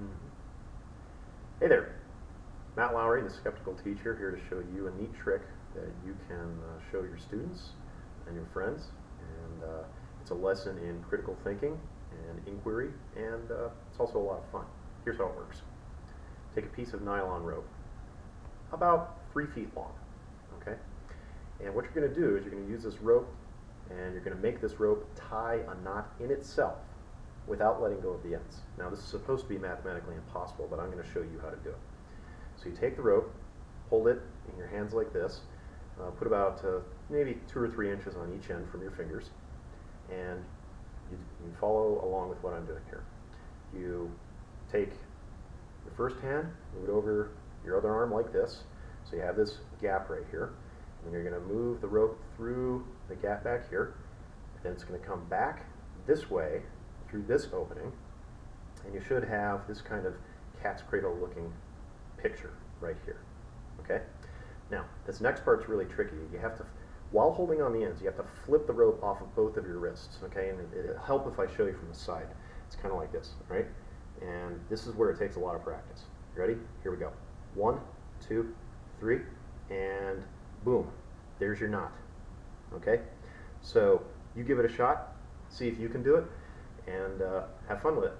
Mm-hmm. Hey there, Matt Lowry, the skeptical teacher, here to show you a neat trick that you can uh, show your students and your friends. And uh, it's a lesson in critical thinking and inquiry, and uh, it's also a lot of fun. Here's how it works take a piece of nylon rope, about three feet long, okay? And what you're going to do is you're going to use this rope and you're going to make this rope tie a knot in itself without letting go of the ends. Now this is supposed to be mathematically impossible, but I'm going to show you how to do it. So you take the rope, hold it in your hands like this, uh, put about uh, maybe two or three inches on each end from your fingers, and you, you follow along with what I'm doing here. You take your first hand, move it over your other arm like this, so you have this gap right here, and you're going to move the rope through the gap back here, then it's going to come back this way through this opening, and you should have this kind of cat's cradle looking picture right here. Okay? Now, this next part's really tricky. You have to, while holding on the ends, you have to flip the rope off of both of your wrists. Okay? And it, will help if I show you from the side. It's kind of like this, right? And this is where it takes a lot of practice. Ready? Here we go. One, two, three, and boom. There's your knot. Okay? So you give it a shot, see if you can do it, and uh, have fun with it.